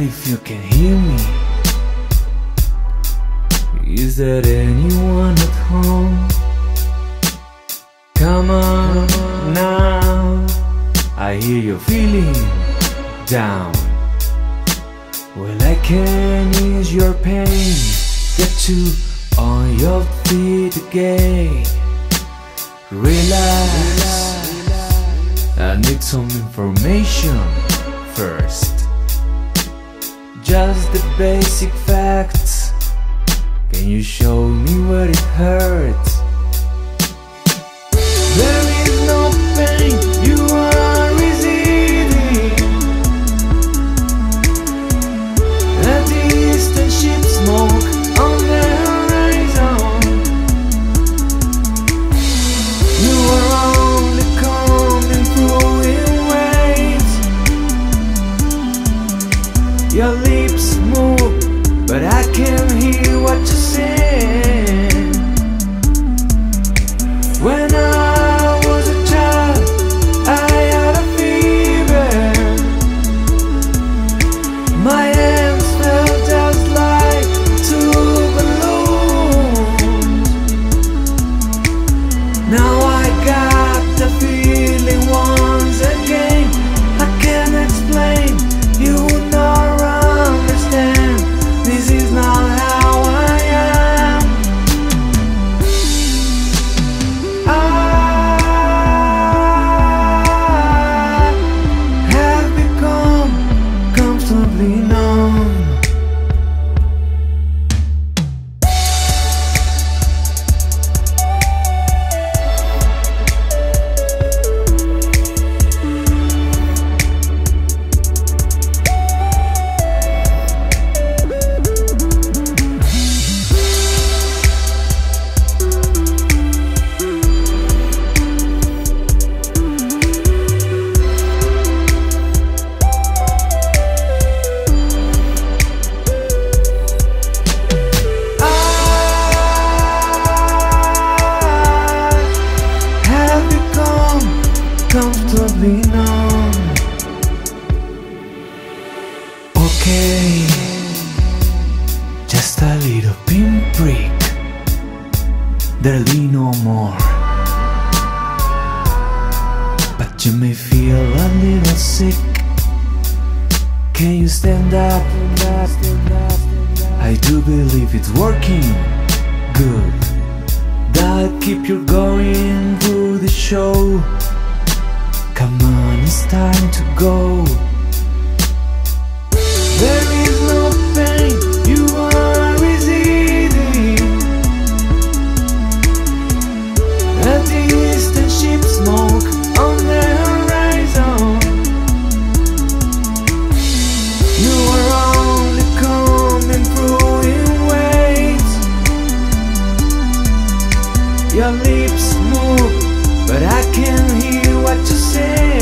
Not if you can hear me. Is there anyone at home? Come on now. I hear you feeling down. Well, I can ease your pain. Get you on your feet again. Relax. I need some information first. Just the basic facts. Can you show me where it hurts? Just a little pinprick. There'll be no more. But you may feel a little sick. Can you stand up? I do believe it's working. Good. That'll keep you going through the show. Come on, it's time to go. Your lips move, but I can hear what you say.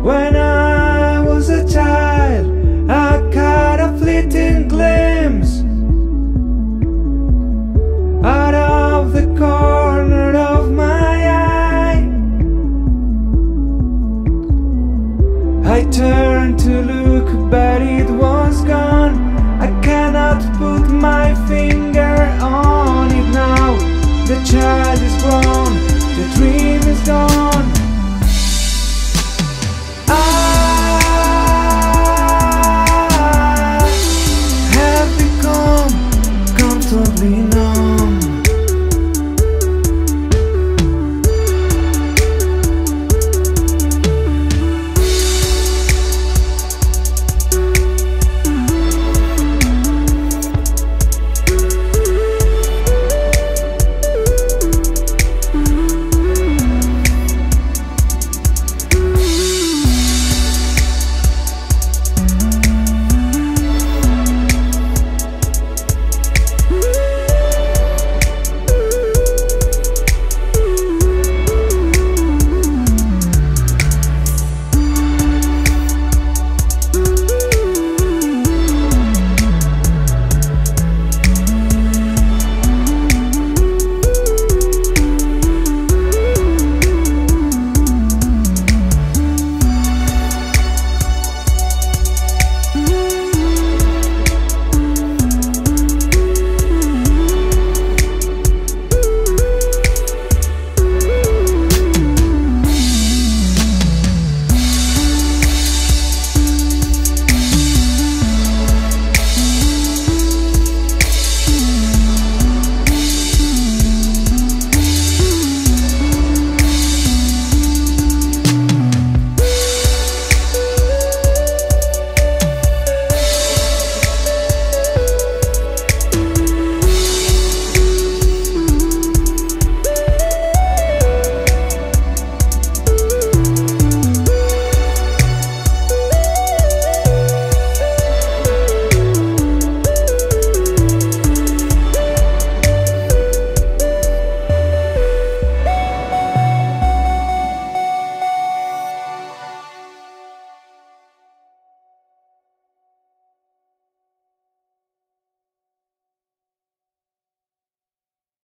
When I was a child, I caught a fleeting glimpse Out of the corner of my eye. I turned to look, but it was gone. I cannot put my finger on it now. The child is grown.